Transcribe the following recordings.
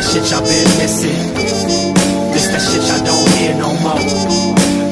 that shit y'all been missing. This that shit y'all don't hear no more.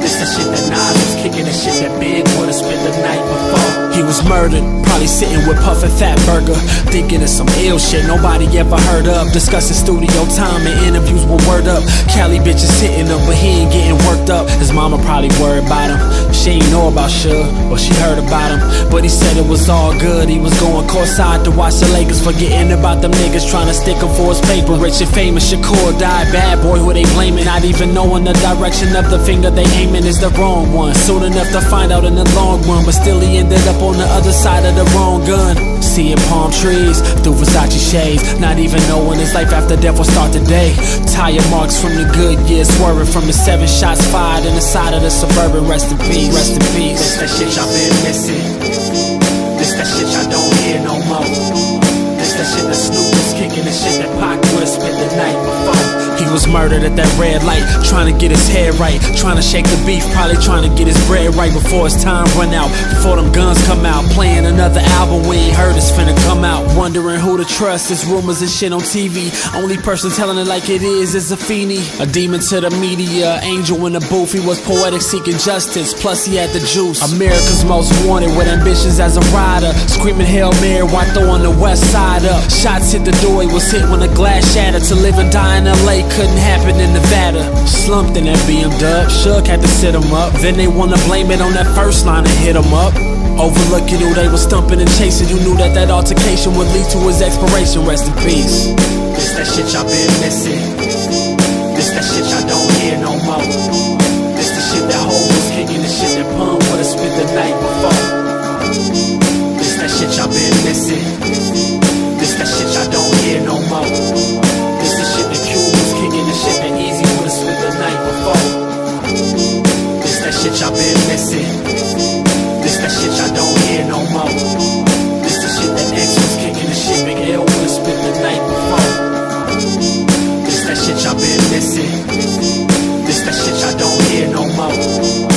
This that shit that Nas was kicking, the shit that Big would've spent the night before. He was murdered, probably sitting with Puff in Fatburger, thinking of some ill shit nobody ever heard of. Discussing studio time and interviews with word up. Cali bitches hitting him, but he ain't getting worked up. His mama probably worried about him. She ain't know about Suge, but she heard about him. But he said it was all good. He was going courtside to watch the Lakers, forgetting about them niggas trying to stick him for his paper. Rich and famous, Shakur died, bad boy, who they blaming. Not even knowing the direction of the finger they aiming is the wrong one. Soon enough to find out in the long run, but still he ended up on the other side of the wrong gun. Seeing palm trees through Versace shades, not even knowing his life after death will start today. Tire marks from the good years, swerving from the seven shots fired in the side of the suburban. Rest in peace, rest in peace. That shit y'all been missing. Was murdered at that red light, trying to get his head right, trying to shake the beef, probably trying to get his bread right before his time run out, before them guns come out. Playing another album we ain't heard it's finna come. Wondering who to trust, there's rumors and shit on TV. Only person telling it like it is is Afeni, a demon to the media, angel in the booth. He was poetic, seeking justice, plus he had the juice. America's most wanted, with ambitions as a rider, screaming Hail Mary while throwing the west side up. Shots hit the door, he was hit when the glass shattered. To live and die in LA couldn't happen in Nevada. Slumped in that BMW, Suge had to sit him up. Then they wanna blame it on that first line and hit him up. Overlooking who they was stumping and chasing, you knew that that altercation would lead to his expiration. Rest in peace. This that shit y'all been missing. This that shit y'all don't hear no more. This the shit that Hov was kicking, the shit that Pun would've spent the night before. This that shit y'all been missing. This that shit y'all don't hear no more. This the shit that Q was kicking, the shit that Eazy would've spent the night before. This that shit y'all been missing. shit y'all been missing. This that shit y'all don't hear no more.